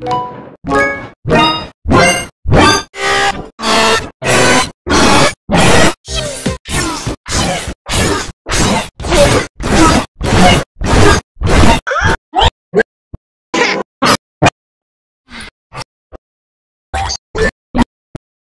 you.